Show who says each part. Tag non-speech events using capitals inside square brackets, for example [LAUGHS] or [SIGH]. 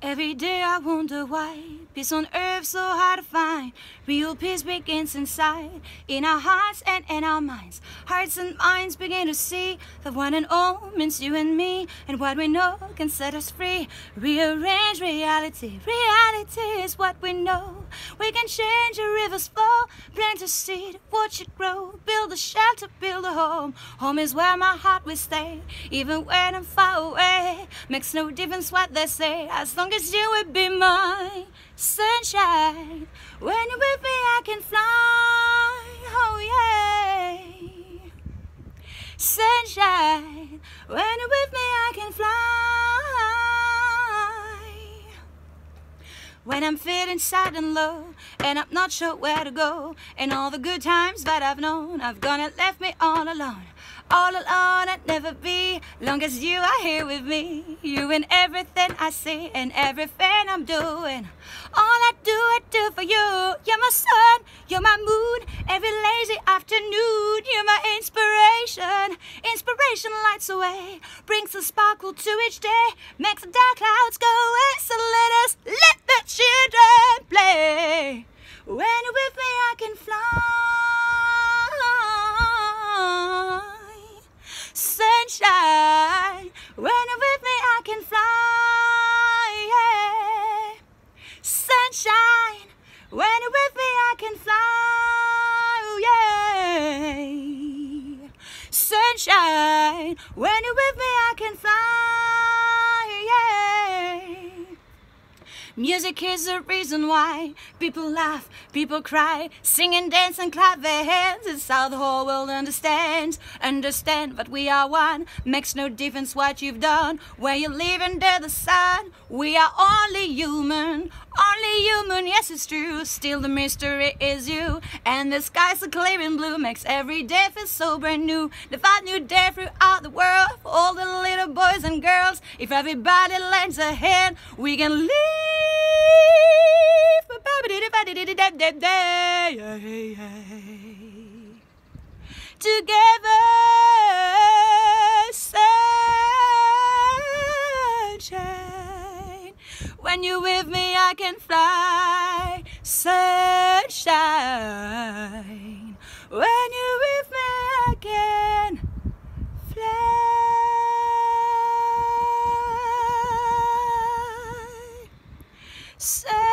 Speaker 1: Every day I wonder why peace on earth so hard to find. Real peace begins inside, in our hearts and in our minds. Hearts and minds begin to see that one and all means you and me, and what we know can set us free. Rearrange reality. Reality is what we know. We can change a river's flow, plant a seed, watch it grow, build a shelter, build a home. Home is where my heart will stay, even when I'm far away. Makes no difference what they say, as long as you will be my sunshine. When you're with me, I can fly. Oh, yeah. Sunshine. When you're with me, I can fly. When I'm feeling sad and low, and I'm not sure where to go, and all the good times that I've known, I've gone and left me all alone all alone I'd never be. Long as you are here with me you in everything I see and everything I'm doing. All I do I do for you. You're my sun you're my moon. Every lazy afternoon you're my inspiration. Inspiration lights away brings a sparkle to each day. Makes the dark clouds go away so let us let the children play. When you're with me I can fly can fly. Yeah. Sunshine. When you're with me, I can fly. Oh, yeah. Sunshine. When you're with me, I can fly. Music is the reason why people laugh, people cry, sing and dance and clap their hands. It's how the whole world understands. Understand that we are one. Makes no difference what you've done. Where you live under the sun, we are only human. Only human, yes, it's true. Still, the mystery is you. And the skies are clear and blue. Makes every day feel so brand new. The five new day throughout the world. For all the little boys and girls. If everybody lends a hand, we can live. [LAUGHS] Together, sunshine. When you're with me, I can fly, sunshine. When you're with me, I can fly. Sunshine.